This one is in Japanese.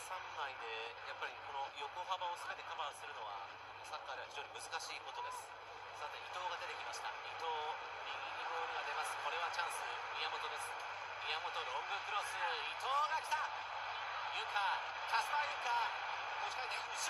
3枚でやっぱりこの横幅を全てカバーするのはサッカーでは非常に難しいことです。さて伊藤が出てきました。伊藤右にボールが出ます。これはチャンス。宮本です。宮本ロングクロス。伊藤が来た。ユカカスパーユカ持ち替えて後ろ